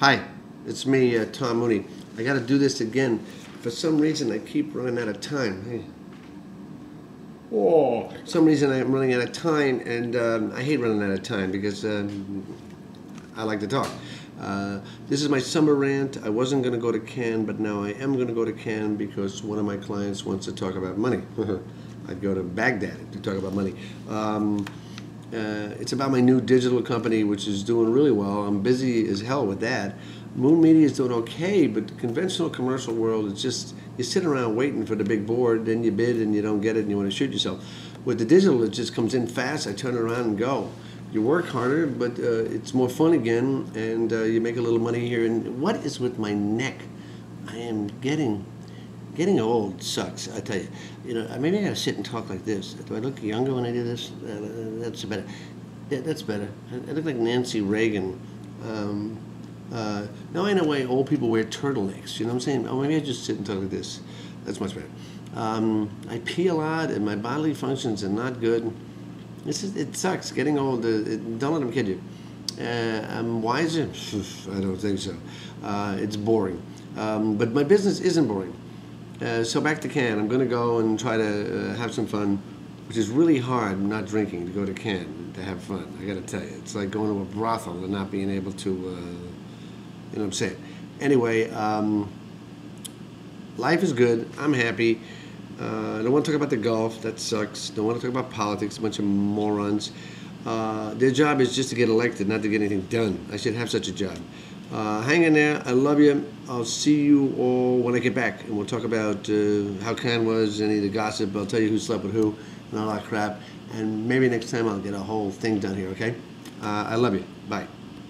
Hi, it's me, uh, Tom Mooney. I got to do this again. For some reason, I keep running out of time. Hey. Oh, some reason I'm running out of time, and um, I hate running out of time because um, I like to talk. Uh, this is my summer rant. I wasn't going to go to Cannes, but now I am going to go to Cannes because one of my clients wants to talk about money. I'd go to Baghdad to talk about money. Um, uh, it's about my new digital company, which is doing really well. I'm busy as hell with that. Moon Media is doing okay, but the conventional commercial world is just you sit around waiting for the big board, then you bid and you don't get it, and you want to shoot yourself. With the digital, it just comes in fast. I turn around and go. You work harder, but uh, it's more fun again, and uh, you make a little money here. And what is with my neck? I am getting getting old sucks. I tell you, you know, maybe I gotta sit and talk like this. Do I look younger when I do this? Uh, that's better. Yeah, that's better. I, look like Nancy Reagan. Um, uh, now I know why old people wear turtlenecks. You know what I'm saying? Oh, maybe I just sit and talk like this. That's much better. Um, I pee a lot, and my bodily functions are not good. It's just, it sucks getting old. Uh, it, don't let them kid you. Uh, I'm wiser. I don't think so. Uh, it's boring. Um, but my business isn't boring. Uh, so back to Cannes. I'm going to go and try to uh, have some fun, which is really hard not drinking to go to Cannes to have fun. I got to tell you, it's like going to a brothel and not being able to, uh, you know what I'm saying. Anyway, um, life is good. I'm happy. Uh, I don't want to talk about the golf. That sucks. Don't want to talk about politics. A bunch of morons. Uh, their job is just to get elected, not to get anything done. I should have such a job. Uh, hang in there. I love you. I'll see you all when I get back, and we'll talk about uh, how Cannes was, any of the gossip. I'll tell you who slept with who, and all that crap. And maybe next time I'll get a whole thing done here. Okay? Uh, I love you. Bye.